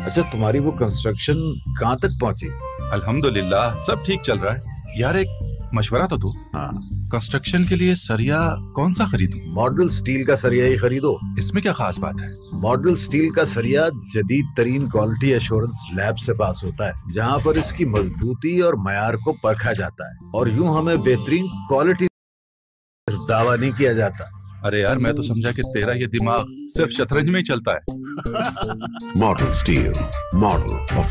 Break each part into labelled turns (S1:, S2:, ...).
S1: अच्छा तुम्हारी वो कंस्ट्रक्शन कहाँ तक पहुँची?
S2: अल्हम्दुलिल्लाह सब ठीक चल रहा है। यार एक मशवरा तो दो।
S1: हाँ।
S2: कंस्ट्रक्शन के लिए सरिया कौन सा खरीदूं?
S1: मॉडल स्टील का सरिया ही खरीदो।
S2: इसमें क्या खास बात है?
S1: मॉडल स्टील का सरिया जदीद तरीन क्वालिटी एश्योरेंस लैब से पास होता है जहाँ पर इसकी मजबूती और मैार को परखा जाता है और यूँ हमें बेहतरीन क्वालिटी दावा नहीं किया जाता।
S2: अरे यार मैं तो समझा कि तेरा ये दिमाग सिर्फ़ शतरंज में ही चलता है
S3: मॉडल स्टील मॉडल ऑफ़.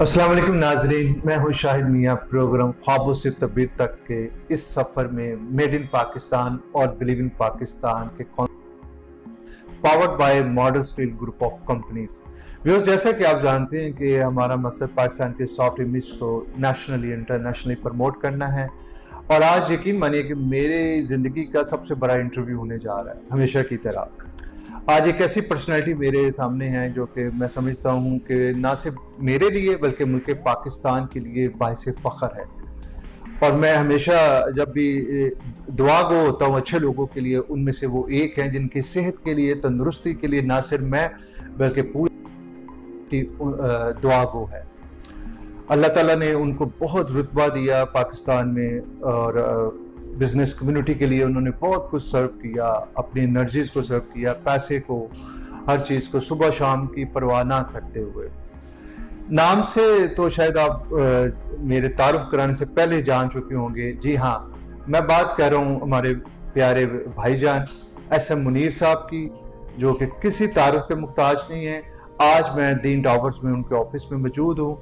S4: अस्सलाम वालेकुम नाजरीन मैं हूँ शाहिद मियाँ प्रोग्राम ख्वाबों से तबीर तक के इस सफ़र में मेड इन पाकिस्तान और बिलीव इन पाकिस्तान के powered by model steel group of companies viewers जैसा कि आप जानते हैं कि हमारा मकसद पाकिस्तान के सॉफ्ट इमेज को नेशनली इंटरनेशनली प्रमोट करना है। और आज यकीन मानिए कि मेरे ज़िंदगी का सबसे बड़ा इंटरव्यू होने जा रहा है, हमेशा की तरह। आज एक ऐसी पर्सनैलिटी मेरे सामने है जो कि मैं समझता हूँ कि ना सिर्फ़ मेरे लिए, बल्कि मुल्क पाकिस्तान के लिए बायस फ़ख्र है। और मैं हमेशा जब भी दुआ गो होता हूँ अच्छे लोगों के लिए, उनमें से वो एक हैं जिनकी सेहत के लिए, तंदुरुस्ती के लिए ना सिर्फ़ मैं, बल्कि पूरी दुआ गो है। अल्लाह ताला ने उनको बहुत रुतबा दिया पाकिस्तान में और बिज़नेस कम्युनिटी के लिए उन्होंने बहुत कुछ सर्व किया, अपनी एनर्जीज को सर्व किया, पैसे को, हर चीज़ को सुबह शाम की परवाह ना करते हुए। नाम से तो शायद आप आ, मेरे तारुफ कराने से पहले जान चुके होंगे। जी हाँ मैं बात कर रहा हूँ हमारे प्यारे भाईजान एस एम मुनीर साहब की जो कि किसी तारुफ के मुख्ताज नहीं है। आज मैं दीन टावर्स में उनके ऑफ़िस में मौजूद हूँ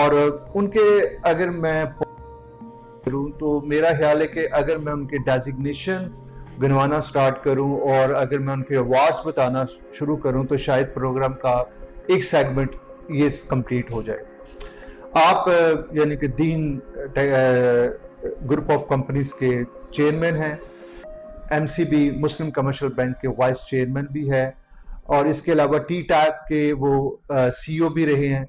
S4: और उनके अगर मैं करूँ तो मेरा ख्याल है कि अगर मैं उनके डेजिग्नेशन गिनवाना स्टार्ट करूँ और अगर मैं उनके अवार्ड्स बताना शुरू करूँ तो शायद प्रोग्राम का एक सेगमेंट ये कंप्लीट हो जाए। आप यानी कि दीन ग्रुप ऑफ़ कंपनीज़ के चेयरमैन हैं। एमसीबी मुस्लिम कमर्शियल बैंक के वाइस चेयरमैन भी है। और इसके अलावा टी टैग के वो सीईओ भी रहे हैं।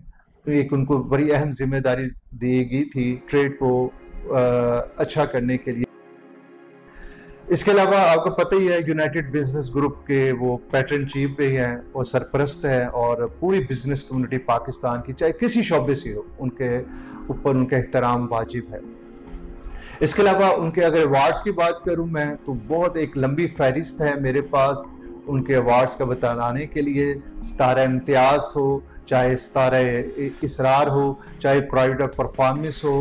S4: तो एक उनको बड़ी अहम ज़िम्मेदारी दी गई थी ट्रेड को अच्छा करने के लिए। इसके अलावा आपको पता ही है यूनाइटेड बिज़नेस ग्रुप के वो पैटर्न चीफ भी हैं और सरपरस्त है और पूरी बिज़नेस कम्युनिटी पाकिस्तान की चाहे किसी शोबे से हो उनके ऊपर उनका एहतराम वाजिब है। इसके अलावा उनके अगर अवार्ड्स की बात करूँ मैं तो बहुत एक लंबी फहरिस्त है मेरे पास उनके अवार्ड्स का बताने के लिए। सतारा इम्तियाज़ हो चाहे सतारा इसरार हो चाहे प्राइड ऑफ़ परफॉर्मेंस हो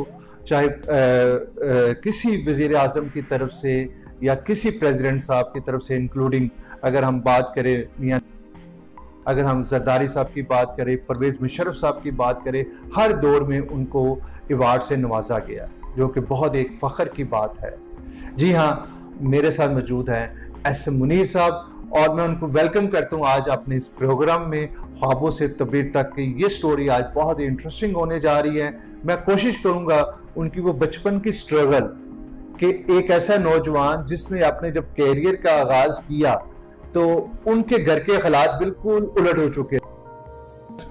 S4: चाहे आ, आ, किसी वज़ीर अजम की तरफ़ से या किसी प्रेसिडेंट साहब की तरफ़ से इंक्लूडिंग अगर हम बात करें मियाँ अगर हम जरदारी साहब की बात करें, परवेज़ मुशरफ साहब की बात करें, हर दौर में उनको अवार्ड से नवाजा गया, जो कि बहुत एक फ़ख्र की बात है। जी हाँ मेरे साथ मौजूद हैं एस मुनीर साहब, और मैं उनको वेलकम करता हूँ आज अपने इस प्रोग्राम में, ख्वाबों से तबीर तक की। ये स्टोरी आज बहुत ही इंटरेस्टिंग होने जा रही है। मैं कोशिश करूँगा उनकी वो बचपन की स्ट्रगल कि एक ऐसा नौजवान जिसने अपने जब कैरियर का आगाज़ किया तो उनके घर के हालात बिल्कुल उलट हो चुके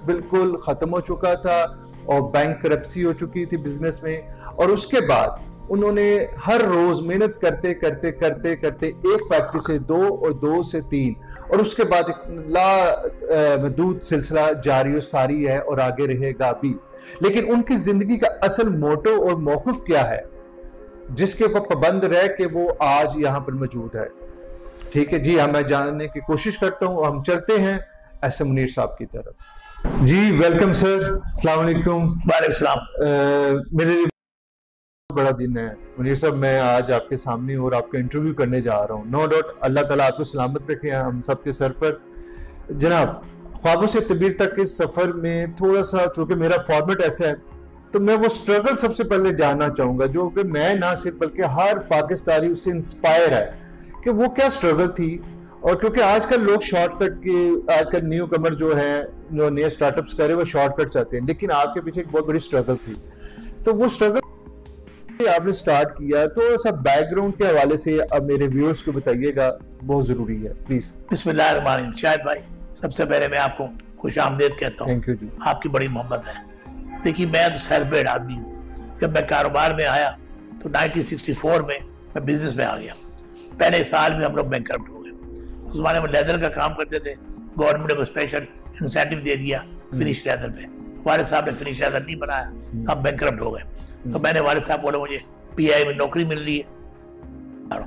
S4: बिल्कुल खत्म हो चुका था और बैंक करप्सी हो चुकी थी बिज़नेस में। और उसके बाद उन्होंने हर रोज मेहनत करते करते करते करते एक फैक्ट्री से दो और दो से तीन। और उसके बाद ला मदूद सिलसिला जारी और सारी है और आगे रहेगा भी। लेकिन उनकी ज़िंदगी का असल मोटो और मौकफ क्या है? जिसके ऊपर पाबंद रह के वो आज यहाँ पर मौजूद है। ठीक है जी हाँ मैं जानने की कोशिश करता हूँ। हम चलते हैं एस एम मुनीर साहब की तरफ़। जी वेलकम सर। सलामकुम
S5: वालेकुम।
S4: मेरे लिए बड़ा दिन है। मुनीर साहब मैं आज आपके सामने और आपका इंटरव्यू करने जा रहा हूँ। नो डाउट अल्लाह ताला आपको सलामत रखे हम सबके सर पर। जनाब ख्वाबों से तबीर तक के सफ़र में थोड़ा सा चूँकि मेरा फॉर्मेट ऐसा है तो मैं वो स्ट्रगल सबसे पहले जानना चाहूँगा जो कि मैं ना सिर्फ़ बल्कि हर पाकिस्तानी उससे इंस्पायर है कि वो क्या स्ट्रगल थी। और क्योंकि आजकल लोग शॉर्टकट के आजकल न्यू कमर जो है जो नए स्टार्टअप्स करे वो शॉर्टकट चाहते हैं। लेकिन आपके पीछे एक बहुत बड़ी स्ट्रगल थी। तो वो स्ट्रगल आपने स्टार्ट किया तो सब बैकग्राउंड के हवाले से अब मेरे व्यूअर्स को बताइएगा बहुत ज़रूरी है प्लीज़
S5: बिस्मिल्लाह शायद भाई सबसे पहले मैं आपको खुश आमदेद कहता हूँ।
S4: थैंक यू जी।
S5: आपकी बड़ी मोहब्बत है। देखिए मैं तो सेल्फ मेड आदमी हूँ। जब मैं कारोबार में आया तो 1964 में मैं बिज़नेस में आ गया। पहले साल में हम लोग बैंक हो गए। उस जमाने में लेदर का काम करते थे। गवर्नमेंट ने स्पेशल इंसेंटिव दे दिया फिनिश लेदर पे वाले साहब ने फिनिश लेदर नहीं बनाया। हम बैंक हो गए। तो मैंने वाले साहब बोले मुझे पीआई में नौकरी मिल रही है।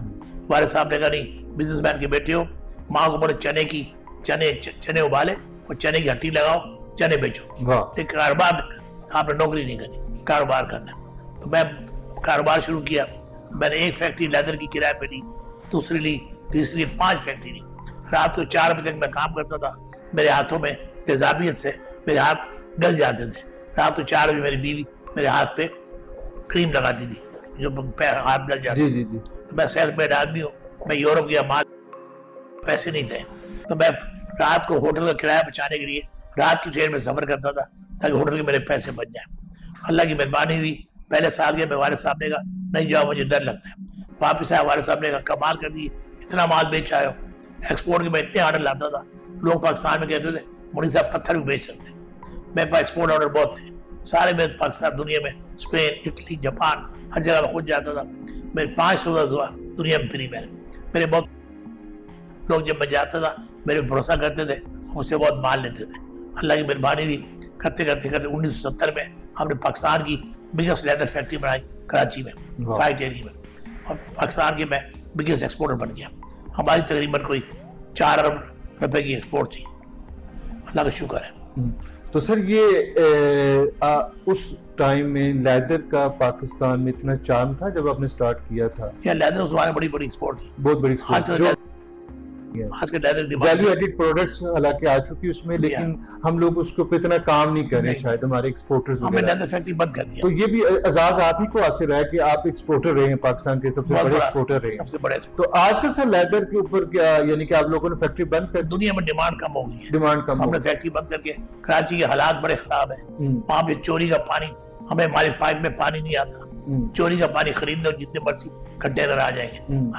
S5: वाले साहब ने कहा नहीं बिजनेसमैन के बेटे हो। माँ को बोले चने की चने चने उबाले और चने की हट्टी लगाओ चने बेचो। तो कारोबार आपने नौकरी नहीं करनी कारोबार करना। तो मैं कारोबार शुरू किया। मैंने एक फैक्ट्री लेदर की किराए पे ली दूसरी ली तीसरी पाँच फैक्ट्री ली। रात को चार बजे तक मैं काम करता था। मेरे हाथों में तेजाबियत से मेरे हाथ गल जाते थे। रात को चार बजे मेरी बीवी मेरे हाथ पे क्रीम लगाती थी जो हाथ गल जाते
S4: जी जी
S5: तो मैं सेल्फ मेड आदमी हूँ। मैं यूरोप गया माल पैसे नहीं थे। तो मैं रात को होटल का किराया बचाने के लिए रात की ट्रेन में सफ़र करता था। ताकि होटल के मेरे पैसे बच जाए। अल्लाह की मेहरबानी हुई। पहले साल के मैं वाले साहब ने कहा, नहीं जाओ, मुझे डर लगता है। वापिस आया वाले साहब ने कहा, कमाल कर दिए इतना माल बेच आयो एक्सपोर्ट के मैं इतने ऑर्डर लाता था। लोग पाकिस्तान में कहते थे मुड़ी साहब, पत्थर भी बेच सकते मेरे पास एक्सपोर्ट ऑर्डर बहुत थे। सारे मेरे पाकिस्तान, दुनिया में, स्पेन, इटली, जापान, हर जगह में खुद जाता था। मेरे पाँच सौ हुआ दुनिया में फ्री मैंने मेरे बहुत लोग जब मैं जाता था, मेरे भरोसा करते थे, मुझसे बहुत माल लेते थे। अल्लाह की मेहरबानी भी करते करते करते उन्नीस सौ सत्तर में हमने पाकिस्तान की बिगेस्ट लेदर फैक्ट्री बनाई कराची में। साइट एरिया में। और पाकिस्तान के मैं बिगेस्ट एक्सपोर्टर बन गया। हमारी तकरीबन कोई चार अरब रुपए की एक्सपोर्ट थी। अल्लाह का शुक्र है।
S4: हम्म। तो सर ये ए, आ, उस टाइम में लेदर का पाकिस्तान में इतना चार्म था जब आपने स्टार्ट किया था?
S5: या लेदर उस जमाने बड़ी बड़ी एक्सपोर्ट थी।
S4: बहुत बड़ी
S5: आज
S4: export-
S5: तो
S4: जो
S5: आज के लेदर
S4: वैल्यू एडेड प्रोडक्ट्स हालाँकि आ चुकी है उसमें लेकिन हम लोग उसके ऊपर इतना काम नहीं कर रहे शायद हमारे एक्सपोर्टर्स
S5: हमने लेदर फैक्ट्री बंद कर दिया।
S4: तो ये भी एजाज आप ही को हासिल है कि आप एक्सपोर्टर रहे हैं पाकिस्तान के सबसे बड़े एक्सपोर्टर रहे
S5: सबसे बड़े
S4: तो आजकल सर लेदर के ऊपर क्या यानी कि आप लोगों ने फैक्ट्री बंद कर
S5: दुनिया में डिमांड कम हो गई है।
S4: डिमांड कम
S5: हमने फैक्ट्री बंद करके कराची के हालात बड़े खराब है।
S4: हम्म,
S5: वहाँ पे चोरी का पानी हमें हमारे पाइप में पानी नहीं आता।
S4: हम्म,
S5: चोरी का पानी खरीद लो जितने मर्ज़ी कंटेनर आ जाएँगे।
S4: हम्म,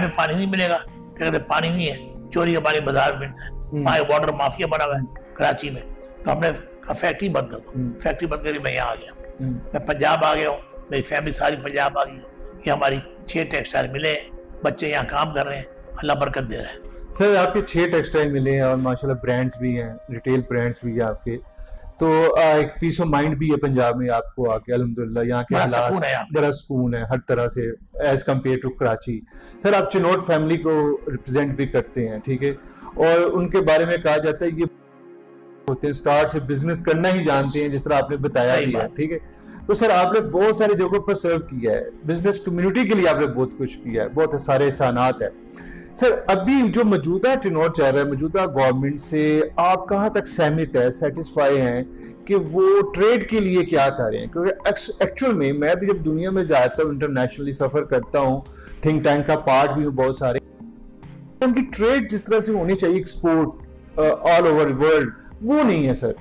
S5: में पानी नहीं मिलेगा। क्या कहते पानी नहीं है चोरी का पानी बाज़ार में मिलता है वहाँ वाटर माफिया बना हुआ है कराची में। तो हमने फैक्ट्री बंद कर दो।
S4: हम्म।
S5: फैक्ट्री बंद करके मैं यहाँ आ गया।
S4: हम्म,
S5: मैं पंजाब आ गया हूँ मेरी फैमिली सारी पंजाब आ गई है। ये हमारी छह टेक्सटाइल मिले हैं बच्चे यहाँ काम कर रहे हैं अल्लाह बरकत दे रहा है।
S4: सर आपके छह टेक्सटाइल मिले हैं और माशाल्लाह ब्रांड्स भी हैं रिटेल ब्रांड्स भी हैं आपके। तो एक पीस ऑफ़ माइंड भी है पंजाब में आपको आके अल्हम्दुलिल्लाह यहाँ के हालात
S5: सुकून है
S4: बड़ा सुकून है हर तरह से as compare to Karachi. Sir आप चिनोट फैमिली को रिप्रेजेंट भी करते हैं ठीक है? और उनके बारे में कहा जाता है ये होते हैं स्टार्ट से बिज़नेस करना ही जानते हैं जिस तरह आपने बताया भी है ठीक है? तो सर आपने बहुत सारी जगहों पर सर्व किया है बिज़नेस कम्युनिटी के लिए आपने बहुत कुछ किया है बहुत सारे एहसानात है। सर अभी जो मौजूदा टिनोर चल रहा है मौजूदा गवर्नमेंट से आप कहाँ तक सहमत है सेटिस्फाई हैं कि वो ट्रेड के लिए क्या कर? रहे हैं क्योंकि एक्चुअल में मैं भी जब दुनिया में जाता हूँ इंटरनेशनली सफ़र करता हूँ थिंक टैंक का पार्ट भी हूँ बहुत सारे। उनकी ट्रेड जिस तरह से होनी चाहिए एक्सपोर्ट ऑल ओवर वर्ल्ड वो नहीं है सर।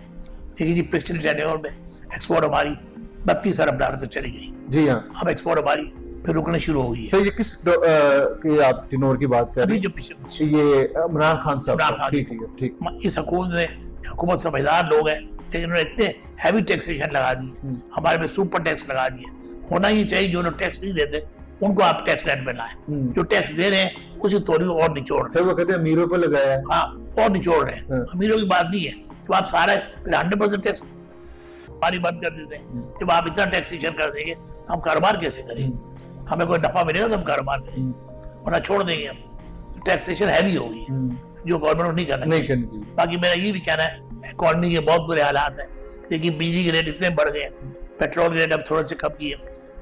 S5: देखिए जी टेन्योर में एक्सपोर्ट हमारी बत्तीस अरब डॉलर तक चली गई।
S4: जी हाँ।
S5: अब एक्सपोर्ट हमारी फिर रुकनी शुरू हो गई
S4: सर ये किस डो- अ, की आप टिनोर की बात कर रहे
S5: जो
S4: हैं? ये इमरान खान साहब।
S5: इमरान खान।
S4: ठीक है ठीक।
S5: इस हुकूमत में हुकूमत समझदार लोग हैं लेकिन उन्होंने इतने हैवी टैक्सेशन लगा दिए।
S4: हम्म।
S5: हमारे पे सुपर टैक्स लगा दिए। होना ही चाहिए जो लोग टैक्स नहीं देते उनको आप टैक्स रेट में लाए।
S4: हम्म।
S5: जो टैक्स दे रहे हैं उसी को और निचोड़। रहे
S4: सर वो कहते हैं अमीरों पर लगाया है।
S5: हाँ और निचोड़ रहे हैं।
S4: हाँ।
S5: अमीरों की बात नहीं है तो आप सारा फिर हंड्रेड परसेंट टैक्स हमारी बंद कर देते हैं।
S4: हम्म।
S5: जब आप इतना टैक्सेशन कर देंगे तो हम कारोबार कैसे करें? हमें कोई नफा मिलेगा तो हम कारोबार करेंगे वरना छोड़ देंगे हम। तो टैक्सेशन हैवी होगी
S4: हम्म,
S5: जो गवर्नमेंट को नहीं करना
S4: नहीं करनी चाहिए।
S5: बाकी मेरा ये भी कहना है इकॉनमी के बहुत बुरे हालात हैं। लेकिन बिजली के रेट इतने बढ़ गए हैं, पेट्रोल के रेट अब थोड़े से कम किए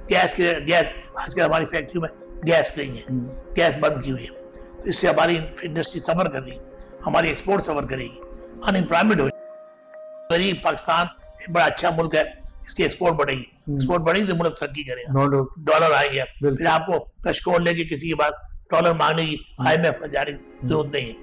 S5: गैस के गैस आजकल हमारी फैक्ट्री में गैस नहीं है।
S4: हम्म,
S5: गैस बंद की हुई है। तो इससे हमारी इंडस्ट्री सफ़र कर रही हमारी एक्सपोर्ट सफ़र करेगी। अनएम्प्लॉयमेंट हो गरीब पाकिस्तान एक बड़ा अच्छा मुल्क है। इसकी एक्सपोर्ट बढ़ेगी।
S4: हम्म।
S5: एक्सपोर्ट बढ़ेगी तो मुल्क तरक्की करेगा। डॉलर आएँगे
S4: बिल्कुल।
S5: फिर आपको कशकोर लेके किसी के पास डॉलर मांगने की आईएमएफ में जाने की ज़रूरत नहीं है।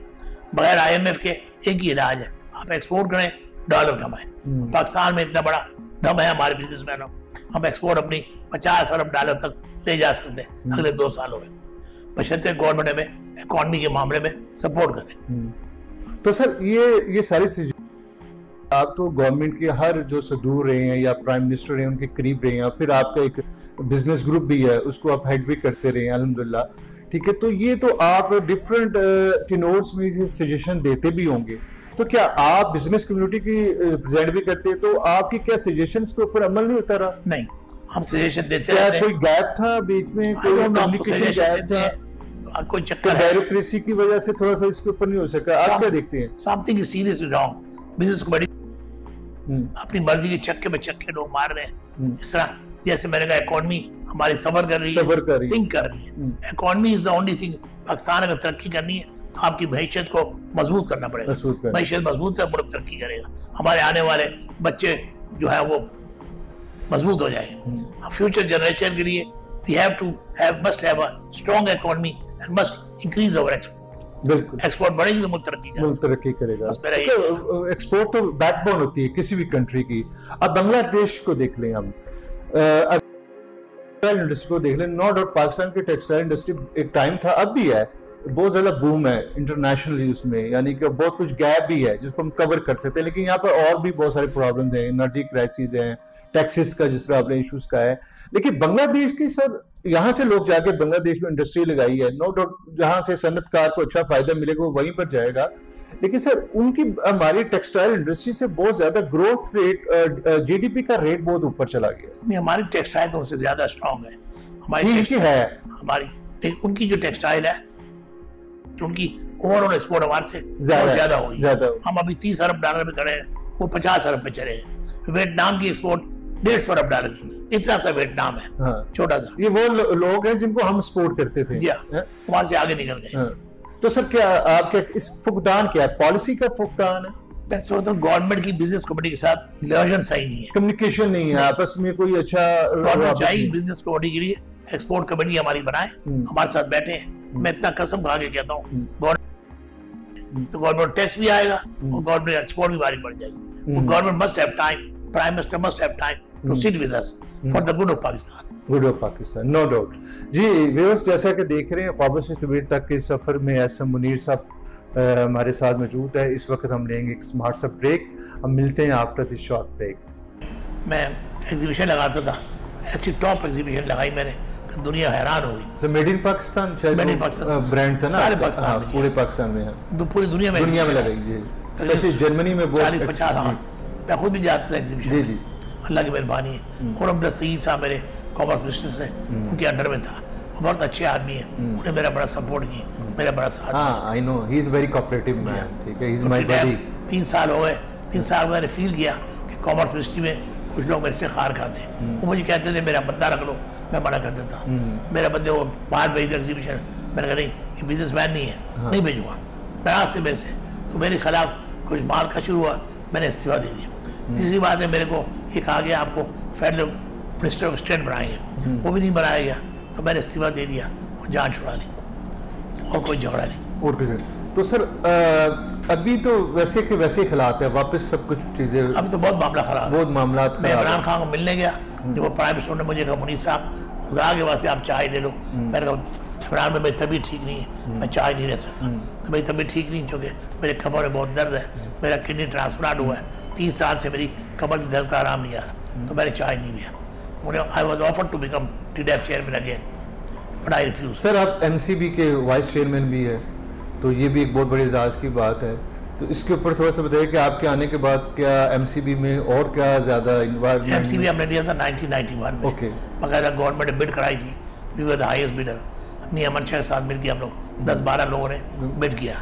S5: बगैर आईएमएफ के एक ही इलाज है। आप एक्सपोर्ट करें डॉलर कमाएँ।
S4: हम्म,
S5: पाकिस्तान में इतना बड़ा दम है हमारे बिज़नेस बिजनेसमैनों हम एक्सपोर्ट अपनी पचास अरब डॉलर तक ले जा सकते हैं अगले दो सालों में। बशर्ते गवर्नमेंट हमें इकॉनमी के मामले में सपोर्ट करें।
S4: हम्म। तो सर ये ये सारी चीज़ें आप तो गवर्नमेंट के हर जो सदूर रहे हैं या प्राइम मिनिस्टर रहे हैं उनके करीब रहे हैं और फिर आपका एक बिज़नेस ग्रुप भी है उसको आप हेड भी करते रहे हैं अलहमदिल्ला। ठीक है तो ये तो आप डिफरेंट टिनोर्स में सजेशन देते भी होंगे। तो क्या आप बिज़नेस कम्युनिटी की रिप्रेजेंट भी करते हैं? तो आपकी क्या सजेशन के ऊपर अमल नहीं होता रहा?
S5: नहीं हम सजेशन देते
S4: क्या कोई गैप था बीच में? कोई
S5: तो
S4: कम्युनिकेशन गैप था?
S5: कोई चक्कर है।
S4: ब्यूरोक्रेसी की वजह से थोड़ा सा इसके ऊपर नहीं हो सका। आप क्या देखते हैं?
S5: Something is seriously wrong business को बड़ी
S4: हम्म,
S5: अपनी मर्ज़ी के चक्के में चक्के लोग मार रहे
S4: हम्म।
S5: हैं इस तरह जैसे मैंने कहा इकोनॉमी हमारी सफ़र कर रही
S4: सफ़र
S5: है। सिंक कर रही है।
S4: हम्म।
S5: Economy is the only thing Pakistan अगर तरक्की करनी है तो आपकी मैशियत को मज़बूत करना पड़ेगा। मैशियत मज़बूत है मुल्क तरक्की करेगा। हमारे आने वाले बच्चे जो है वो मज़बूत हो जाएँगे। फ्यूचर जनरेशन के लिए we have to have must have a strong economy and must increase our export
S4: बिल्कुल।
S5: एक्सपोर्ट बढ़ेगी तो मुल्क तरक्की करेगा।
S4: मुल्क तरक्की करेगा। एक्सपोर्ट तो बैकबोन होती है किसी भी कंट्री की। अब बांग्लादेश को देख लें हम। टेक्सटाइल इंडस्ट्री को देख लें। नो डाउट पाकिस्तान की टेक्सटाइल इंडस्ट्री एक टाइम था अब भी है। बहुत ज़्यादा बूम है इंटरनेशनली उसमें। यानी कि बहुत कुछ गैप भी है जिसको हम कवर कर सकते हैं। लेकिन यहाँ पर और भी बहुत सारे प्रॉब्लम्स हैं। एनर्जी क्राइसिस हैं टैक्सेस का जिस तरह आपने इश्यूज़ का है। लेकिन बांग्लादेश की सर यहाँ से लोग जाके बांग्लादेश में इंडस्ट्री लगाई है नो डाउट जहाँ से सनतकार को अच्छा फ़ायदा मिलेगा वो वहीं पर जाएगा। लेकिन सर उनकी हमारी टेक्सटाइल इंडस्ट्री से बहुत ज़्यादा ग्रोथ रेट जीडीपी का रेट बहुत ऊपर चला गया।
S5: नहीं हमारी टेक्सटाइल तो उनसे ज़्यादा स्ट्रांग है। हमारी
S4: है।
S5: हमारी लेकिन उनकी जो टेक्सटाइल है उनकी ओवरऑल एक्सपोर्ट हमारे से
S4: ज़्यादा
S5: ज़्यादा हुई
S4: ज़्यादा हुई।
S5: हम अभी तीस अरब डॉलर में खड़े हैं वो पचास अरब पे चले हैं। वियतनाम की एक्सपोर्ट डेढ़ सौ अरब डॉलर की। इतना सा वियतनाम है
S4: हाँ।
S5: छोटा सा।
S4: ये वो लोग हैं जिनको हम सपोर्ट करते थे।
S5: जी हाँ। वहाँ से आगे निकल गए।
S4: हाँ। तो सर क्या आपके इस फुकदान क्या है? पॉलिसी का फुकदान है?
S5: मैं सोचता हूँ गवर्नमेंट की बिज़नेस कमेटी के साथ लिहाजन सही नहीं है।
S4: कम्युनिकेशन नहीं है आपस में कोई अच्छा
S5: गवर्नमेंट चाहिए बिज़नेस कमेटी के लिए एक्सपोर्ट कमेटी हमारी बनाए
S4: हम्म।
S5: हमारे साथ बैठे हैं। मैं इतना कसम खा के कहता हूँ
S4: हम्म।
S5: गवर्नमेंट तो गवर्नमेंट टैक्स भी आएगा और गवर्नमेंट एक्सपोर्ट भी बारी बढ़ जाएगी।
S4: हम्म।
S5: Government must have time prime minister must have time to
S4: hmm.
S5: Sit with us for the good of Pakistan
S4: good of Pakistan no doubt ji viewers जैसा कि देख रहे हैं ख्वाबों से कबीर तक के सफ़र में एस एम मुनीर साहब हमारे साथ मौजूद है। इस वक्त हम लेंगे एक स्मार्ट सा ब्रेक हम मिलते हैं आफ्टर दिस शॉर्ट ब्रेक
S5: मैं एग्जीबिशन लगाता था। ऐसी टॉप एग्जीबिशन लगाई मैंने दुनिया हैरान हो गई।
S4: सो मेड इन पाकिस्तान शायद
S5: Pakistan।
S4: ब्रांड था ना?
S5: सारे पाकिस्तान
S4: हाँ, पूरे पाकिस्तान में है।
S5: तो पूरी दुनिया में
S4: दुनिया में लगाई जी। स्पेशली जर्मनी में बहुत
S5: पचास मैं खुद भी जाता था एग्जीबिशन
S4: जी जी।
S5: अल्लाह की मेहरबानी है। खुरम दस्तगीर साहब मेरे कॉमर्स मिनिस्टर थे उनके अंडर में था। वो बहुत अच्छे आदमी है। उन्हें मेरा बड़ा सपोर्ट किया। मेरा बड़ा साथ
S4: हाँ I know he is very cooperative man ठीक है? इज़ माय बडी
S5: तीन साल हो गए। तीन साल मैंने फील किया कि कॉमर्स मिनिस्ट्री में कुछ लोग मेरे से खार खाते हैं। वो मुझे कहते थे मेरा बंदा रख लो मैं मना कर देता। मेरा बंदे वो बाहर भेज दो एग्जीबिशन मैंने कहा नहीं ये बिज़नेस मैन नहीं है। नहीं भेजूँगा। नाराज़ थे मेरे से। तो मेरे खिलाफ कुछ मार का शुरू हुआ। मैंने इस्तीफा दे दिया। तीसरी बात है मेरे को ये कहा गया आपको फेडरल मिनिस्टर ऑफ़ स्टेट बनाएँगे। वो भी नहीं बनाया गया तो मैंने इस्तीफा दे दिया और जान छुड़ा ली और कोई झगड़ा नहीं।
S4: और कुछ तो सर अ, अभी तो वैसे के वैसे हालात है वापस सब कुछ चीज़ें
S5: अभी तो बहुत मामला खराब
S4: बहुत मामला
S5: मैं इमरान खान को मिलने गया जब वो प्राइम मिनिस्टर ने मुझे कहा मुनीर साहब खुदा के वास्ते आप चाय दे दो। मैंने कहा इमरान में मेरी तबीयत ठीक नहीं है मैं चाय नहीं रह सकता। तो मेरी तबीयत ठीक नहीं चूँकि मेरे कमर में बहुत दर्द है मेरा किडनी ट्रांसप्लांट हुआ है तीन साल से मेरी कमर की दर्द का आराम नहीं आ रहा तो मैंने चाय नहीं लिया। मुझे I was offer to become TDAP chairman again but I refuse
S4: sir आप एमसीबी के वाइस चेयरमैन भी है तो ये भी एक बहुत बड़े एजाज की बात है। तो इसके ऊपर थोड़ा सा बताइए कि आपके आने के बाद क्या एमसीबी में और क्या ज़्यादा
S5: एमसीबी हमने लिया था 1991 में
S4: Okay.
S5: बकायदा गवर्नमेंट ने बिड कराई थी we were the highest bidder अपनी अमन शाह के साथ मिलकर हम लोग 10-12 लोगों ने बिड किया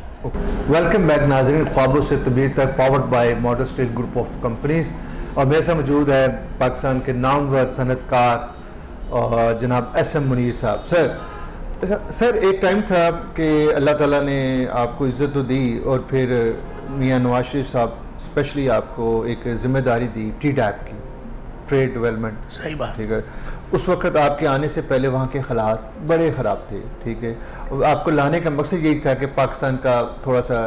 S4: वेलकम बैक नाजरीन ख्वाबों से तबीर तक powered by model state group of companies और मेरे साथ मौजूद है पाकिस्तान के नामवर सनतकार और जनाब एस एम मुनीर साहब। सर सर एक टाइम था कि अल्लाह ताला ने आपको इज़्ज़त तो दी और फिर मियाँ नवाज़ शरीफ साहब स्पेशली आपको एक ज़िम्मेदारी दी टी टैप की ट्रेड डेवलपमेंट
S5: सही बात।
S4: ठीक है। उस वक्त आपके आने से पहले वहाँ के हालात बड़े ख़राब थे ठीक है? आपको लाने का मकसद यही था कि पाकिस्तान का थोड़ा सा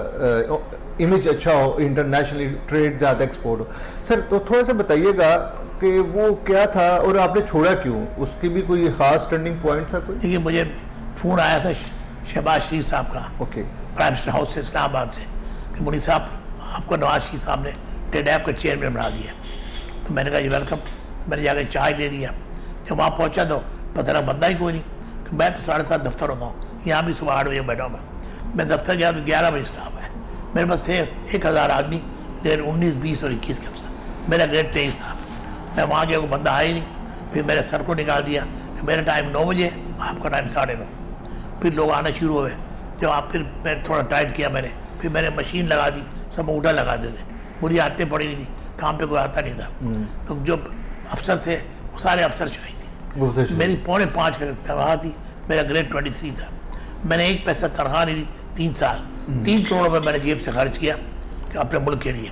S4: इमेज अच्छा हो इंटरनेशनली ट्रेड ज़्यादा एक्सपोर्ट हो। सर तो थोड़ा सा बताइएगा कि वो क्या था और आपने छोड़ा क्यों? उसकी भी कोई ख़ास टर्निंग पॉइंट था कोई?
S5: देखिए मुझे फ़ोन आया था शहबाज शरीफ साहब का।
S4: ओके।
S5: प्राइम मिनिस्टर हाउस से इस्लामाबाद से। कि साहब आपको नवाज़ शरीफ साहब ने टेडैप का चेयरमैन बना दिया। तो मैंने कहा वेलकम तो मैंने जाकर चाय दे दिया जब वहाँ पहुँचा तो पता लगा बंदा ही कोई नहीं। कि मैं तो साढ़े सात दफ्तर होता हूँ यहाँ भी सुबह आठ बजे बैठा हूँ मैं। मैं दफ्तर गया तो ग्यारह बजे स्टाफ है। मेरे पास थे एक हज़ार आदमी ग्रेड उन्नीस बीस और इक्कीस के अफसर। मेरा ग्रेड तेईस था। मैं वहाँ गया कोई बंदा आया ही नहीं। फिर मेरे सर को निकाल दिया कि मेरा टाइम नौ बजे है आपका टाइम साढ़े नौ। फिर लोग आना शुरू हुए जब आप फिर मैंने थोड़ा टाइट किया मैंने। फिर मैंने मशीन लगा दी सब उल्टा लगाते थे। मुझे आते पड़ी नहीं थी काम पे कोई आता नहीं था। तो जो अफसर थे सारे अफसर चाहिए थे। मेरी पौने पाँच तनख्वाह थी मेरा ग्रेड ट्वेंटी थ्री था। मैंने एक पैसा तनख्वाह नहीं दी तीन साल। तीन करोड़ रुपये मैंने जेब से खर्च किया कि अपने मुल्क के लिए।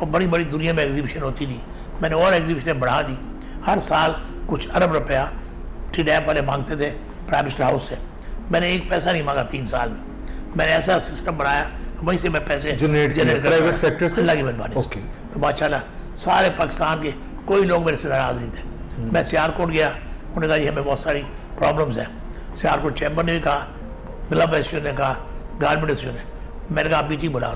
S5: और बड़ी बड़ी दुनिया में एग्जीबिशन होती थी। मैंने और एग्जीबिशन बढ़ा दी। हर साल कुछ अरब रुपया टी डैप वाले मांगते थे प्राइम मिनिस्टर हाउस से। मैंने एक पैसा नहीं मांगा तीन साल में। मैंने ऐसा सिस्टम बनाया वहीं से मैं पैसे
S4: से?
S5: अल्लाह की मेहरबानी तो माशाल्लाह सारे पाकिस्तान के कोई लोग मेरे से नाराज़ नहीं थे। मैं सियारकोट गया। उन्होंने कहा जी हमें बहुत सारी प्रॉब्लम्स हैं। सियारकोट चैम्बर ने भी कहा क्लब एसोसिएशन ने कहा गारमेंट एसोसिएशन ने। मैंने कहा आप मीटिंग बुला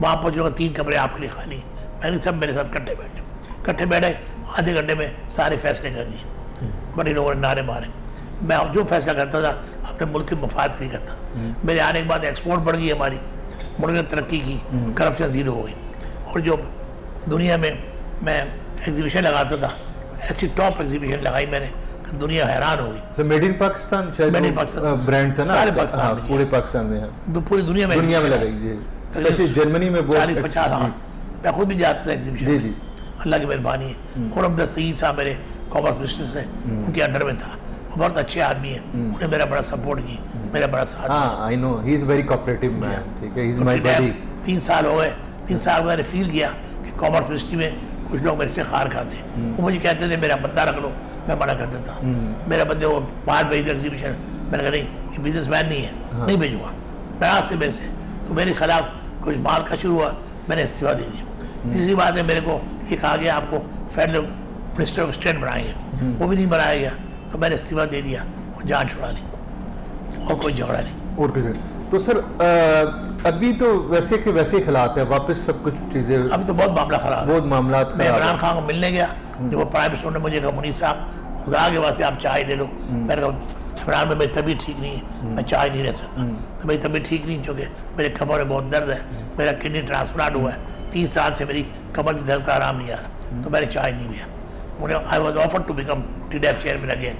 S5: वहाँ पहुँच तीन कमरे आपके लिए खाली। मैंने सब मेरे साथ इकट्ठे बैठे इकट्ठे बैठे आधे घंटे में सारे फैसले कर दिए। बड़े लोगों ने नारे मारे। मैं जो फैसला करता था अपने मुल्क के मफाद के लिए करता मेरे आने के बाद एक्सपोर्ट बढ़ गई हमारी। मुल्क ने तरक्की की करप्शन ज़ीरो हो गई। और जो दुनिया में मैं एग्जीबिशन लगाता था ऐसी टॉप एग्जीबिशन लगाई मैंने कि दुनिया हैरान हो गई।
S4: मेड इन पाकिस्तान शायद
S5: Made in
S4: वो, ब्रांड था ना
S5: सारे पाकिस्तान
S4: हाँ, पूरे पाकिस्तान में
S5: दु- पूरी दुनिया में
S4: दुनिया में लगाई स्पेशली जर्मनी में
S5: चालीस पचास हाँ। मैं खुद भी जाता था एग्जीबिशन
S4: जी, जी।
S5: अल्लाह की मेहरबानी है। खुरम दस्तगीर साहब मेरे कॉमर्स मिनिस्टर थे उनके अंडर में था। वो बहुत अच्छे आदमी है। उन्हें मेरा बड़ा सपोर्ट की मेरा बड़ा साथ
S4: I know he is very cooperative man ठीक है ही इज़ माय बडी
S5: तीन साल हो गए। तीन साल मैंने फील किया कि कॉमर्स मिनिस्ट्री में कुछ लोग मेरे से खार खाते हैं। वो मुझे कहते थे मेरा बंदा रख लो मैं मना कर देता मेरा बंदे वो बाहर भेज दो एग्जीबिशन मैंने कहा नहीं ये बिज़नेस मैन नहीं है हाँ। नहीं भेजूँगा। नाराज़ थे मेरे से तो मेरे खिलाफ कुछ मार का शुरू हुआ मैंने इस्तीफा दे दिया। तीसरी बात है मेरे को ये कहा गया आपको फेडरल मिनिस्टर ऑफ़ स्टेट बनाएँगे। वो भी नहीं बनाया गया तो मैंने इस्तीफा दे दिया और जान छुड़ा ली और कोई झगड़ा नहीं।
S4: और कुछ तो सर अभी तो वैसे के वैसे ही हालात है वापस सब कुछ चीज़ें
S5: अभी तो बहुत मामला खराब
S4: बहुत मामला
S5: मैं इमरान खान को मिलने गया जो वो प्राइम मिनिस्टर ने मुझे कहा मुनीर साहब खुदा के वास्ते आप चाय दे दो। मैंने कहा इमरान में मेरी तबीयत ठीक नहीं है मैं चाय नहीं रह सकता। तो मेरी तबीयत ठीक नहीं क्योंकि मेरे कमर में बहुत दर्द है मेरा किडनी ट्रांसप्लांट हुआ है तीन साल से मेरी कमर की दर्द का आराम नहीं आ रहा तो मैंने चाय नहीं लिया। मुझे I was offer to become TDAP chairman again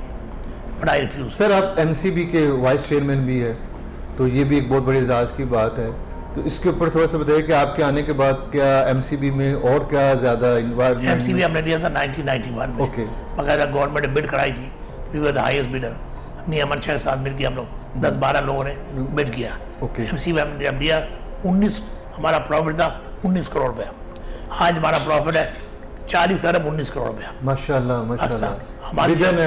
S5: but I refuse
S4: sir आप एमसीबी के वाइस चेयरमैन भी है। तो ये भी एक बहुत बड़ी एजाज की बात है। तो इसके ऊपर थोड़ा सा बताइए कि आपके आने के बाद क्या एमसीबी में और क्या ज़्यादा इन्वायरमेंट
S5: एमसीबी हमने लिया था 1991 में।
S4: Okay.
S5: बकायदा गवर्नमेंट ने बिड कराई थी we were the highest bidder नियमन छः साथ मिल के हम लोग। दस बारह लोगों ने बिड किया।
S4: Okay Okay.
S5: एमसीबी हमने जब लिया उन्नीस हमारा प्रॉफिट था उन्नीस करोड़ रुपया। आज हमारा प्रॉफिट है चालीस अरब उन्नीस करोड़ रुपया। माशा
S4: माशाल्लाह।
S5: हमारी-
S4: विद इन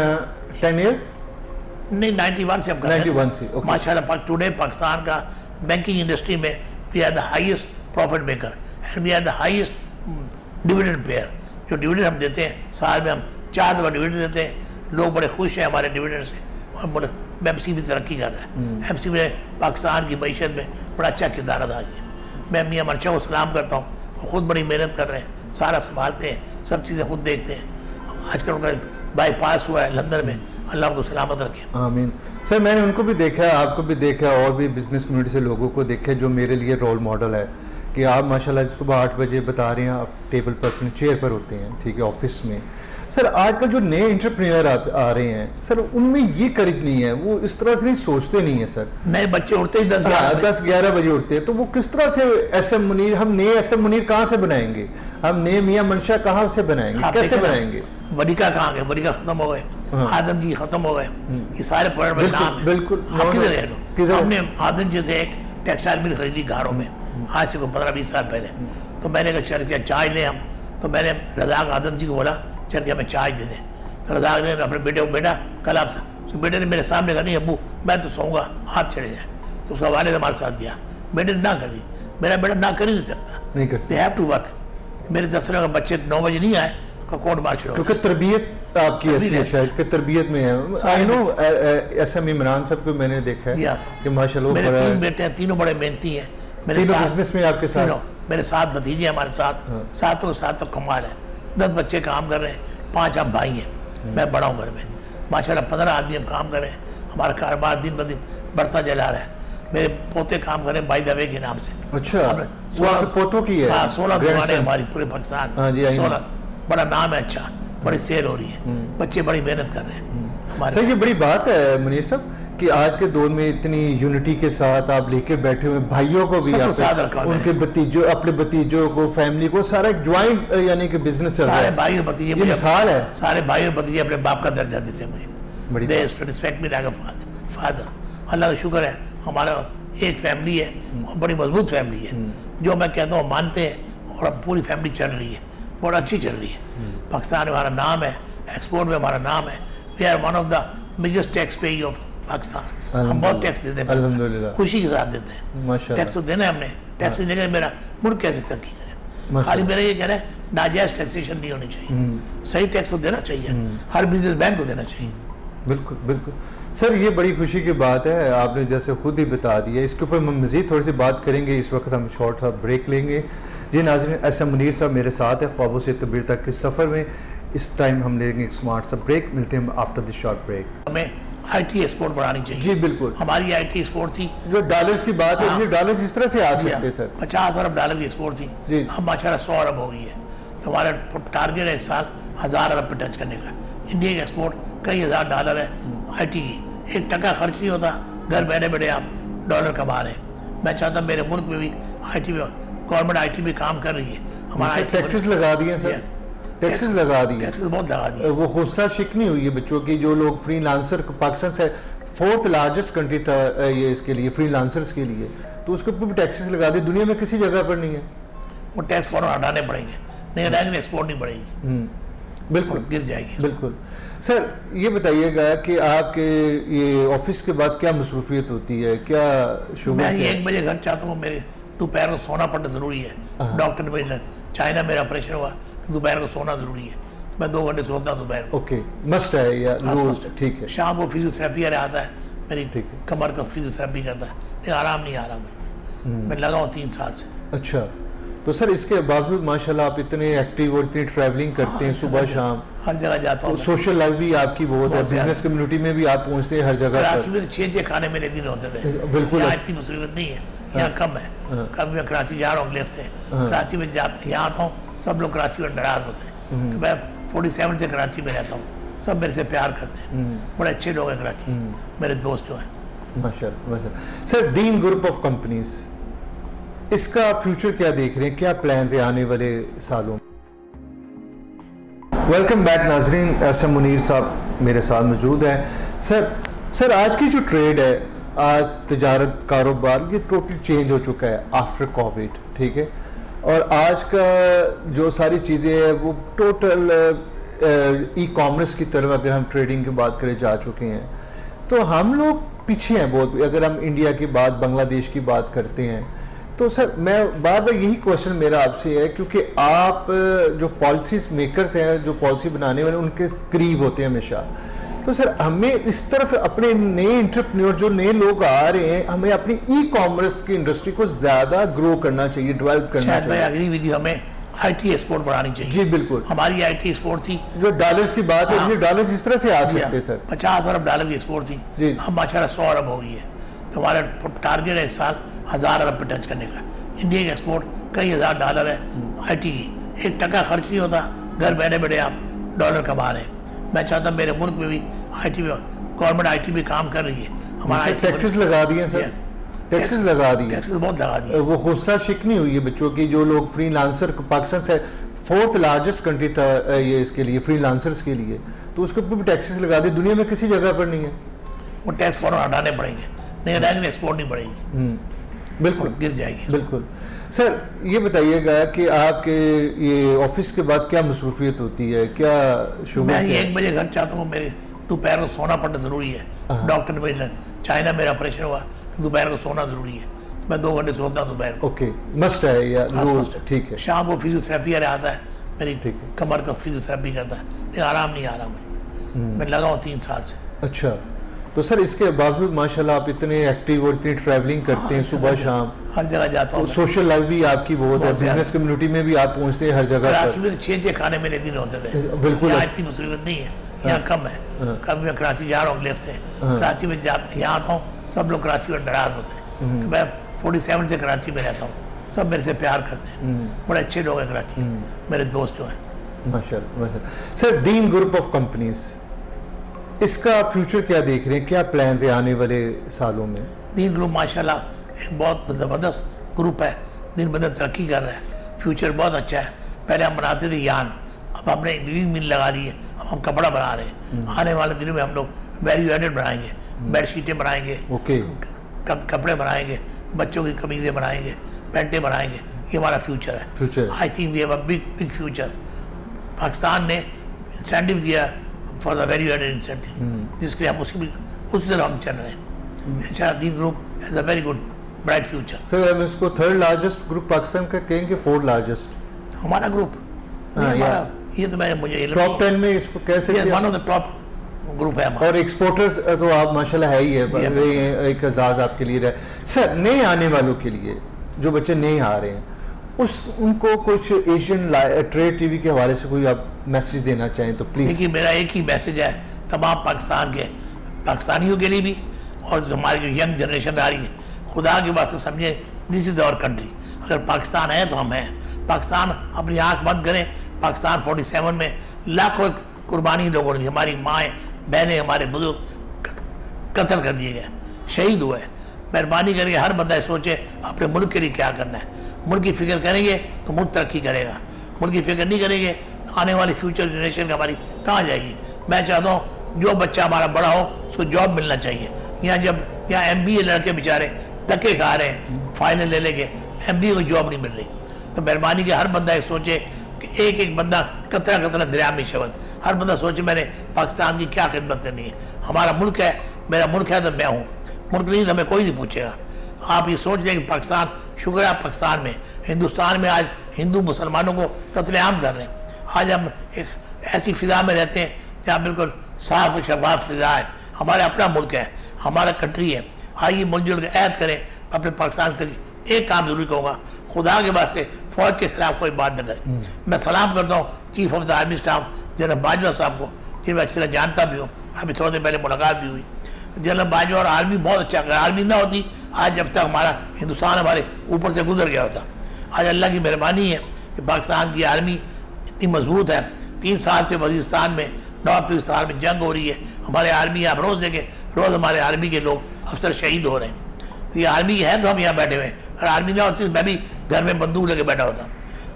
S4: 10 इयर्स
S5: नहीं 91 से हम कर रहे हैं।
S4: 91 से, okay.
S5: माशाल्लाह टुडे पाकिस्तान का बैंकिंग इंडस्ट्री में we are the highest profit maker and we are the highest dividend payer जो डिविडेंड हम देते हैं साल में हम चार दफ़ा डिविडेंड देते हैं। लोग बड़े खुश हैं हमारे डिविडेंड से और एम सी भी तरक्की कर रहा है। एम सी ने पाकिस्तान की मीशत में बड़ा अच्छा किरदार अदा किया। मैं मियाँ मर्चा को सलाम करता हूँ वो खुद बड़ी मेहनत कर रहे हैं सारा संभालते हैं सब चीज़ें खुद देखते हैं। आजकल उनका बाईपास हुआ है लंदन में अल्लाह को सलामत रखे।
S4: आमीन। सर, मैंने उनको भी देखा है, आपको भी देखा है, और भी बिज़नेस कम्युनिटी से लोगों को देखा है, जो मेरे लिए रोल मॉडल है, कि आप माशाल्लाह सुबह आठ बजे बता रहे हैं, आप टेबल पर अपने चेयर पर होते हैं, ठीक है ऑफ़िस में। सर आजकल जो नए इंटरप्रेन्योर आ, आ रहे हैं सर उनमें ये करेज नहीं है वो इस तरह से नहीं सोचते नहीं है सर।
S5: नए बच्चे उठते ही दस
S4: हाँ,
S5: ग्यारह
S4: दस ग्यारह बजे उठते हैं तो वो किस तरह से एस एम मुनीर हम नए एस एम मुनीर कहाँ से बनाएँगे? हम नए मियाँ मनशा कहाँ से बनाएँगे?
S5: आप
S4: कैसे बनाएँगे?
S5: वलीका कहाँ गए? वलीका खत्म हो गए।
S4: हाँ।
S5: आदम जी खत्म हो गए। ये सारे
S4: बिल्कुल,
S5: नाम। किधर हमने आदम जी से एक टेक्सटाइल मिल खरीदी घरों में। आज से पंद्रह बीस साल पहले। तो मैंने कहा चल के चाय लें हम? तो मैंने रजाक आदम जी को बोला चल के हमें चाय दे दें। तो रजाक ने अपने बेटे को बेटा कल आप तो बेटे ने मेरे सामने कहा नहीं अबू मैं तो सोऊँगा आप चले जाए। तो उसका वाले हमारे साथ गया। बेटे ने ना कर। मेरा बेटा ना कर ही नहीं सकता।
S4: नहीं कर
S5: दे हैव टू वर्क मेरे दफ्तर में बच्चे नौ बजे नहीं आए तो कोर्ट मार्च
S4: क्योंकि तरबियत आपकी ऐसी है। शायद कि तरबियत में है। I know S M Imran साहब को मैंने देखा है। कि माशाल्लाह
S5: मेरे तीन बेटे हैं तीनों बड़े मेहनती हैं। मेरे
S4: बिज़नेस में आपके साथ।
S5: मेरे साथ भतीजे हमारे साथ।
S4: हाँ।
S5: सातों के साथ तो कमाल है। दस बच्चे काम कर रहे हैं पाँच हम भाई हैं
S4: हम्म।
S5: मैं बड़ा हूँ घर में माशाल्लाह पंद्रह आदमी हम काम कर रहे हैं हमारा कारोबार दिन ब दिन बढ़ता चला रहा है मेरे पोते काम कर रहे हैं बाई दवे के नाम से
S4: अच्छा वो पोतों की है
S5: हाँ सोलह। दुकानें हमारी पूरे पाकिस्तान
S4: हाँ।
S5: सोलह बड़ा नाम है अच्छा बड़ी सेल हो रही है
S4: हम्म।
S5: बच्चे बड़ी मेहनत कर रहे हैं
S4: सर ये बड़ी बात है मुनीर साहब कि आज के दौर में इतनी यूनिटी के साथ आप लेके बैठे हुए भाइयों को भी आप। उनके भतीजों अपने भतीजों को फैमिली को सारा एक ज्वाइंट यानी कि बिज़नेस चल रहा है।
S5: भाई और भतीजे
S4: ये मिसाल है।
S5: सारे भाई और भतीजे अपने बाप का दर्जा देते हैं
S4: बड़ी
S5: मुझे they respect me like father father. अल्लाह का शुक्र है हमारा एक फैमिली है और बड़ी मज़बूत फैमिली है। जो मैं कहता हूँ मानते हैं और अब पूरी फैमिली चल रही है बहुत अच्छी चल रही है। पाकिस्तान में हमारा नाम है एक्सपोर्ट में हमारा नाम है। We are one of the biggest tax pay of Pakistan. हम बहुत टैक्स देते हैं खुशी के साथ देते हैं। टैक्स तो देना है हमने। टैक्स की जगह मेरा मुल्क कैसे तरक्की करे। खाली मेरा ये कहना है नाजायज टैक्सेशन नहीं होनी चाहिए। सही टैक्स तो देना चाहिए। हर बिज़नेस मैन को देना चाहिए।
S4: बिल्कुल बिल्कुल। सर ये बड़ी खुशी की बात है। आपने जैसे खुद ही बता दिया इसके ऊपर हम मज़ीद थोड़ी सी बात करेंगे। इस वक्त हम शॉर्ट सा ब्रेक लेंगे। जी नाजरीन एस एम मुनीर साहब मेरे साथ है। ख्वाबों से तबीर तक के सफ़र में इस टाइम हम लेंगे एक स्मार्ट सा ब्रेक मिलते हैं आफ्टर दिस शॉर्ट ब्रेक
S5: हमें आईटी एक्सपोर्ट बढ़ानी चाहिए।
S4: जी बिल्कुल।
S5: हमारी आईटी एक्सपोर्ट थी।
S4: जो डॉलर्स की बात है
S5: हाँ।
S4: ये डॉलर्स इस तरह से आ सकते हैं। सर
S5: पचास अरब डॉलर की एक्सपोर्ट थी।
S4: जी।
S5: अब माशाला सौ अरब हो गई है। तो हमारा टारगेट है इस साल हज़ार अरब पे टच करने का। इंडिया की एक्सपोर्ट कई हज़ार डॉलर है आईटी की। एक टका खर्च नहीं होता। घर बैठे बैठे आप डॉलर कमा रहे हैं। मैं चाहता हूँ मेरे मुल्क में भी आईटी में गवर्नमेंट आईटी भी काम कर रही है। हमारा
S4: टैक्सेस लगा दिए सर. टैक्सेस लगा दिए
S5: टैक्सेस बहुत लगा दिए
S4: वो हौसला शिक नहीं हुई है बच्चों की जो लोग फ्री लांसर पाकिस्तान से फोर्थ लार्जेस्ट कंट्री था ये इसके लिए फ्री लांसर्स के लिए। तो उसके ऊपर भी टैक्सेस लगा दी। दुनिया में किसी जगह पर नहीं है।
S5: वो टैक्स फ़ौरन हटाने पड़ेंगे। नहीं हटाएँगे एक्सपोर्ट नहीं बढ़ेगी
S4: हम्म, बिल्कुल।
S5: गिर जाएगी।
S4: बिल्कुल। सर ये बताइएगा कि आपके ये ऑफ़िस के बाद क्या मसरूफियत होती है? क्या शुगर
S5: मैं एक बजे घर चाहता हूँ मेरे दोपहर को सोना पड़ना ज़रूरी
S4: हाँ।
S5: है। डॉक्टर ने बोला चाइना मेरा ऑपरेशन हुआ। दोपहर को सोना ज़रूरी है। मैं दो घंटे सोता हूँ दोपहर को।
S4: ओके मस्ट है या
S5: हाँ, है।
S4: ठीक है।
S5: शाम को फिजियोथेरेपी अरे आता है। मेरी कमर का फिजियोथेरेपी करता है। लेकिन आराम नहीं आ रहा
S4: हम्म।
S5: मैं मैं लगा हूँ तीन साल से।
S4: अच्छा तो सर इसके बावजूद माशाल्लाह आप इतने एक्टिव और इतनी ट्रैवलिंग करते हैं सुबह शाम।
S5: हर जगह जाता हूँ मैं।
S4: सोशल लाइफ भी आपकी बहुत है। बिज़नेस कम्युनिटी में भी आप पहुँचते हैं हर जगह
S5: कराची में छः छः खाने मेरे दिन होते थे।
S4: बिल्कुल।
S5: इतनी मुसीबत नहीं है यहाँ कम है।
S4: हाँ।
S5: कभी मैं कराची जा रहा हूँ लिफ्ट है
S4: हाँ।
S5: कराची में जाते यहाँ आता हूँ। सब लोग कराची में नाराज़ होते हैं
S4: हम्म।
S5: कि मैं फोर्टी सेवन से कराची में रहता हूँ। सब मेरे से प्यार करते
S4: हम्म।
S5: हैं बड़े अच्छे लोग हैं कराची। मेरे दोस्त जो हैं।
S4: Sir Deen group of companies इसका फ्यूचर क्या देख रहे हैं? क्या प्लान है आने वाले सालों में? वेलकम बैक नाजरीन। एस एम मुनीर साहब मेरे साथ मौजूद हैं। सर सर आज की जो ट्रेड है आज तजारत कारोबार ये टोटल चेंज हो चुका है आफ्टर कोविड ठीक है? और आज का जो सारी चीज़ें हैं, वो टोटल ई कॉमर्स की तरफ़ अगर हम ट्रेडिंग की बात करें, जा चुके हैं। तो हम लोग पीछे हैं बहुत। अगर हम इंडिया की बात बांग्लादेश की बात करते हैं तो सर, मैं बार बार यही क्वेश्चन मेरा आपसे है, क्योंकि आप, जो पॉलिसीज़ मेकर्स हैं, जो पॉलिसी बनाने वाले, उनके करीब होते हैं हमेशा। तो सर हमें इस तरफ़ अपने नए इंटरप्रन्योर जो नए लोग आ रहे हैं हमें अपनी ई कॉमर्स की इंडस्ट्री को ज़्यादा ग्रो करना चाहिए डेवलप करना
S5: शायद
S4: चाहिए।
S5: अग्री विधि हमें आईटी एक्सपोर्ट बढ़ानी चाहिए।
S4: जी बिल्कुल।
S5: हमारी आईटी एक्सपोर्ट थी।
S4: जो डॉलर्स की बात है
S5: हाँ।
S4: ये डॉलर्स इस तरह से आ सकते हैं सर।
S5: पचास अरब डॉलर की एक्सपोर्ट थी।
S4: जी।
S5: अब माशाला सौ अरब हो गई है। तो हमारा टारगेट है इस साल हज़ार अरब पे टच करने का। इंडिया की एक्सपोर्ट कई हज़ार डॉलर है आईटी की। एक टका खर्च नहीं होता। घर बैठे बैठे आप डॉलर कमा रहे हैं। मैं चाहता हूँ मेरे मुल्क में भी आईटी में गवर्नमेंट आईटी भी काम कर रही है। हमारा
S4: टैक्सेस लगा दिए सर टैक्सेस लगा दिए
S5: टैक्सेस बहुत लगा दिए
S4: वो हौसला शिक नहीं हुई है बच्चों की जो लोग फ्री लांसर पाकिस्तान से फोर्थ लार्जेस्ट कंट्री था ये इसके लिए फ्री लांसर्स के लिए तो उसके ऊपर भी टैक्सेस लगा दी दुनिया में किसी जगह पर नहीं है।
S5: वो टैक्स फ़ौरन हटाने पड़ेंगे। नहीं हटाएँगे एक्सपोर्ट नहीं बढ़ेगी।
S4: हम्म, बिल्कुल।
S5: गिर जाएगी।
S4: बिल्कुल। सर ये बताइएगा कि आपके ये ऑफ़िस के बाद क्या मसरूफियत होती है? क्या शुगर
S5: मैं एक बजे घर चाहता हूँ मेरे दोपहर को सोना पड़ना ज़रूरी है।
S4: हाँ।
S5: डॉक्टर ने बोला चाइना मेरा ऑपरेशन हुआ तो दोपहर को सोना ज़रूरी है। मैं दो घंटे सोता हूँ दोपहर
S4: ओके मस्ट है या
S5: हाँ, है।
S4: ठीक है।
S5: शाम को फिजियोथेरेपी अरे आता है मेरी
S4: ठीक है।
S5: कमर का फिजियोथेरेपी करता है। लेकिन आराम नहीं आ रहा मैं मैं लगा हूँ तीन साल से।
S4: अच्छा। तो सर इसके बावजूद माशाल्लाह आप इतने एक्टिव और इतनी ट्रैवलिंग करते हैं सुबह शाम
S5: हर जगह जाता हूँ
S4: तो सोशल लाइफ भी आपकी बहुत है। बिज़नेस कम्युनिटी में भी आप पहुँचते हैं हर जगह
S5: कराची में तो छः छः खाने मेरे दिन होते थे।
S4: बिल्कुल।
S5: यहाँ इतनी मुसीबत नहीं है यहाँ कम है। कभी मैं कराची जा रहा हूँ लिफ्ट है। कराची में जाते यहाँ आता हूँ सब लोग कराची में नाराज़ होते हैं। मैं फोर्टी सेवन से कराची में रहता हूँ सब मेरे से प्यार करते हैं। बड़े अच्छे लोग हैं कराची। मेरे दोस्त जो हैं।
S4: माशाल्लाह sir Deen group of companies इसका फ्यूचर क्या देख रहे हैं? क्या प्लान है आने वाले सालों में?
S5: दीन ग्रुप माशाल्लाह एक बहुत ज़बरदस्त ग्रुप है। दिन ब दिन तरक्की कर रहा है। फ्यूचर बहुत अच्छा है। पहले हम बनाते थे यान अब हमने वीविंग मिल लगा ली है। अब हम कपड़ा बना रहे हैं। आने वाले दिनों में हम लोग वैल्यू एडेड बनाएँगे। बेडशीटें बनाएँगे।
S4: ओके
S5: कप- कपड़े बनाएँगे। बच्चों की कमीज़ें बनाएँगे। पैंटें बनाएँगे। ये हमारा फ्यूचर है।
S4: Future.
S5: I think we have a big big future Pakistan ने इंसेंटिव दिया for the value added incentive जिसके लिए हम उसी उसी तरह हम चल रहे हैं। इंशाल्लाह Deen group has a very good bright future
S4: sir हम इसको थर्ड लार्जेस्ट ग्रुप पाकिस्तान का कहेंगे फोर्थ लार्जेस्ट
S5: हमारा ग्रुप
S4: हाँ,
S5: हमारा ये। तो मैं मुझे
S4: टॉप टेन में इसको कैसे
S5: one of the top group है
S4: और एक्सपोर्टर्स तो आप माशाल्लाह है ही है हैं, एक एजाज आपके लिए रहे। सर नए आने वालों के लिए जो बच्चे नए आ रहे हैं उस उनको कुछ एशियन ट्रेड टीवी के हवाले से कोई आप मैसेज देना चाहें तो प्लीज़
S5: देखिए, मेरा एक ही मैसेज है, तमाम पाकिस्तान के, पाकिस्तानियों के लिए भी और जो हमारी जो यंग जनरेशन आ रही है, खुदा की से समझे दिस इज़ आवर कंट्री अगर पाकिस्तान है तो हम हैं। पाकिस्तान अपनी आँख बंद करें। पाकिस्तान 47 में लाखों कुर्बानी लोगों ने, हमारी माएँ, बहनें, हमारे बुज़ुर्ग कत- कत्ल कर दिए गए। शहीद हुए। मेहरबानी करके हर बंदा सोचे, अपने मुल्क के लिए क्या करना है? मुल्क की फ़िक्र करेंगे तो मुल्क तरक्की करेगा। मुल्क की फ़िक्र नहीं करेंगे आने वाली फ्यूचर जनरेशन हमारी कहाँ जाएगी? मैं चाहता हूँ, जो बच्चा हमारा बड़ा हो, उसको जॉब मिलना चाहिए। यहाँ जब, यहाँ एम लड़के बेचारे धक्के खा रहे हैं फाइनल ले लेके एम बी को जॉब नहीं मिल रही। तो मेहरबानी के हर बंदा ये सोचे कि एक एक बंदा कतरा कतरा दरिया में शब्द। हर बंदा सोचे मैंने पाकिस्तान की क्या खिदमत करनी है। हमारा मुल्क है, मेरा मुल्क है तो मैं हूँ। मुल्क नहीं तो हमें कोई नहीं पूछेगा। आप ये सोच लें कि पाकिस्तान, शुक्र है पाकिस्तान में हिंदुस्तान में आज हिंदू मुसलमानों को कत्लेआम कर रहे हैं। आज हम एक ऐसी फिजा में रहते हैं जहाँ बिल्कुल साफ़ शफाफ फिजा है। हमारा अपना मुल्क है हमारा कंट्री है। आइए मिलजुल के ऐद करें अपने पाकिस्तान तक एक काम ज़रूरी कहूँगा। खुदा के वास्ते फौज के खिलाफ कोई बात न करे। मैं सलाम करता हूँ chief of the army staff general Bajwa साहब को जिन्हें मैं अच्छी तरह जानता भी हूँ। अभी थोड़े देर पहले मुलाकात भी हुई। जनरल बाजवा और आर्मी बहुत अच्छा अगर आर्मी ना होती आज जब तक हमारा हिंदुस्तान हमारे ऊपर से गुजर गया होता। आज अल्लाह की मेहरबानी है कि पाकिस्तान की आर्मी इतनी मज़बूत है। तीन साल से वजीस्तान में नॉर्थ पाकिस्तान में जंग हो रही है। हमारे आर्मी आप रोज़ देखें, रोज़ हमारे आर्मी के लोग अफसर शहीद हो रहे हैं। तो ये आर्मी है तो हम यहाँ बैठे हुए हैं। आर्मी ना होती तो मैं भी घर में बंदूक लेके बैठा होता।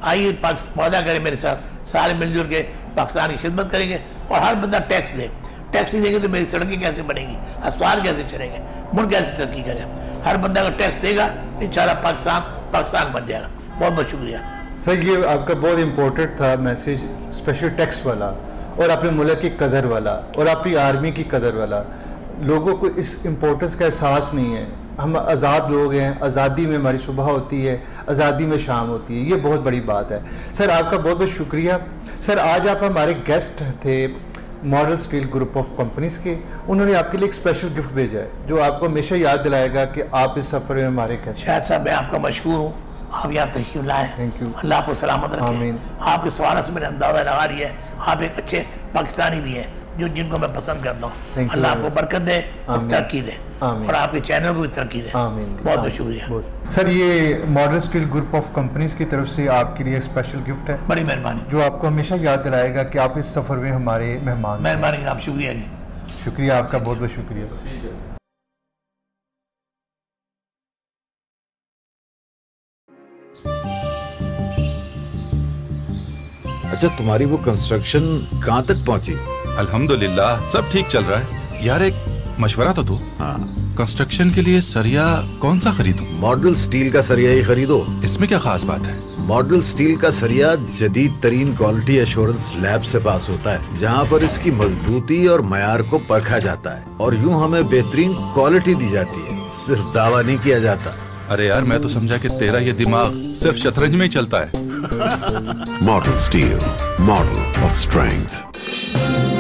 S5: आइए वादा करें मेरे साथ, सारे मिलजुल के पाकिस्तान की खिदमत करेंगे और हर बंदा टैक्स दे। टैक्स नहीं देंगे तो मेरी सड़कें कैसे बनेंगी? अस्पताल कैसे चलेंगे? मुल्क कैसे तरक्की करें? हर बंदा अगर टैक्स देगा, इंशाल्लाह पाकिस्तान पाकिस्तान बन जाएगा। बहुत बहुत शुक्रिया।
S4: सर ये आपका बहुत इम्पोर्टेंट था मैसेज स्पेशल टैक्स वाला और अपने मुल्क की कदर वाला और अपनी आर्मी की कदर वाला। लोगों को इस इम्पोर्टेंस का एहसास नहीं है। हम आज़ाद लोग हैं, आज़ादी में हमारी सुबह होती है, आज़ादी में शाम होती है, ये बहुत बड़ी बात है। सर आपका बहुत बहुत शुक्रिया। सर आज आप हमारे गेस्ट थे model steel group of companies के। उन्होंने आपके लिए एक स्पेशल गिफ्ट भेजा है, जो आपको हमेशा याद दिलाएगा कि आप इस सफ़र में हमारे गेस्ट
S5: शायद साहब, मैं आपका मशहूर हूँ। आप यहाँ तशरीफ़ लाए। अल्लाह आपको सलामत रखे। आपके सवाल से मैंने अंदाज़ा लगा लिया है। आप एक अच्छे पाकिस्तानी भी हैं जो जिनको मैं पसंद करता हूँ। अल्लाह आपको बरकत दे और तरक्की दे। और आपके चैनल को भी तरक्की दे। बहुत बहुत शुक्रिया।
S4: सर ये model steel group of companies की तरफ़ से आपके लिए स्पेशल गिफ्ट है।
S5: बड़ी मेहरबानी।
S4: जो आपको हमेशा याद दिलाएगा कि आप इस सफ़र में हमारे मेहमान
S5: मेहरबानी आप शुक्रिया जी।
S4: शुक्रिया आपका बहुत बहुत शुक्रिया।
S1: अच्छा तुम्हारी वो कंस्ट्रक्शन कहाँ तक पहुँची?
S2: अल्हम्दुलिल्लाह सब ठीक चल रहा है। यार एक मशवरा तो दो।
S1: हाँ।
S2: कंस्ट्रक्शन के लिए सरिया कौन सा खरीदूं?
S1: मॉडल स्टील का सरिया ही खरीदो।
S2: इसमें क्या खास बात है?
S1: मॉडल स्टील का सरिया जदीद तरीन क्वालिटी एश्योरेंस लैब से पास होता है जहाँ पर इसकी मजबूती और मयार को परखा जाता है और यूँ हमें बेहतरीन क्वालिटी दी जाती है। सिर्फ़ दावा नहीं किया जाता।
S2: अरे यार, मैं तो समझा कि तेरा ये दिमाग सिर्फ़ शतरंज में ही चलता है
S3: model steel model of strength.